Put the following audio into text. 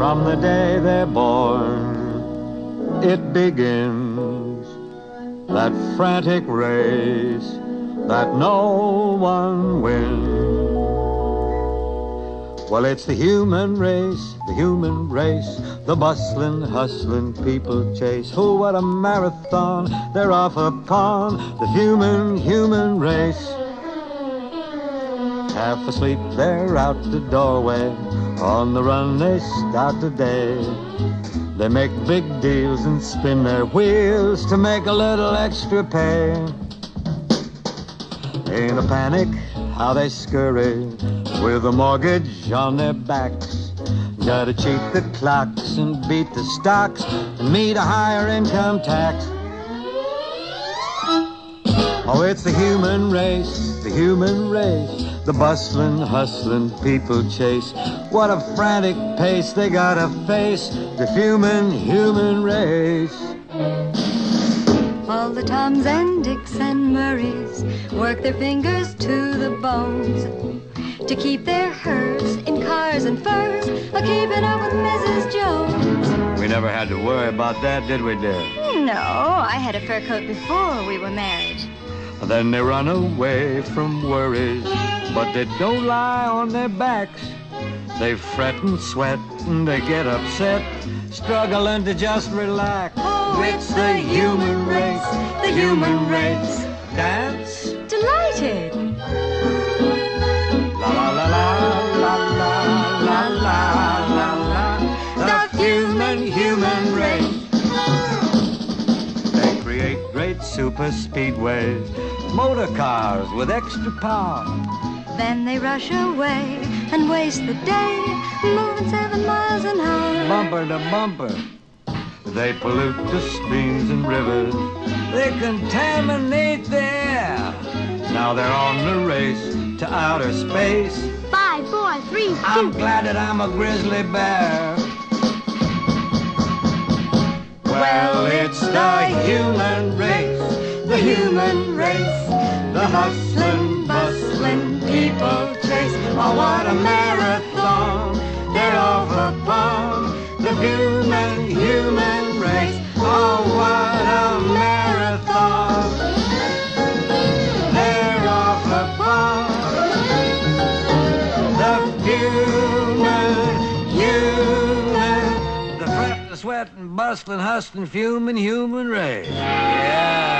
from the day they're born. It begins that frantic race that no one wins. Well, it's the human race, the human race, the bustling, hustling people chase. Oh, what a marathon they're off upon, the human, human race. Half asleep, they're out the doorway. On the run, they start the today. They make big deals and spin their wheels to make a little extra pay. In a panic how they scurry with a mortgage on their backs. Gotta cheat the clocks and beat the stocks and meet a higher income tax. Oh, it's the human race, the human race, the bustling, hustling people chase. What a frantic pace they gotta face, the human, human race. All the Toms and Dicks and Murrays work their fingers to the bones to keep their herds in cars and furs, a keeping up with Mrs. Jones. We never had to worry about that, did we, dear? No, I had a fur coat before we were married. Then they run away from worries, but they don't lie on their backs. They fret and sweat and they get upset, struggling to just relax. Oh, it's the human race, the human race. Dance. Delighted. La la la la la la la la la la. The human, human race. They create great super speedways, motor cars with extra power. Then they rush away and waste the day moving seven miles an hour. bumper to bumper. They pollute the streams and rivers. They contaminate the air. Now they're on the race to outer space. Five, four, three, I'm glad that I'm a grizzly bear. Well, it's the human human race, the hustling, bustling people chase. Oh, what a marathon they're off upon, the human, human race. Oh, what a marathon they're off upon, the human, human, the fret, the sweat, and bustling, hustling, human, human race. Yeah.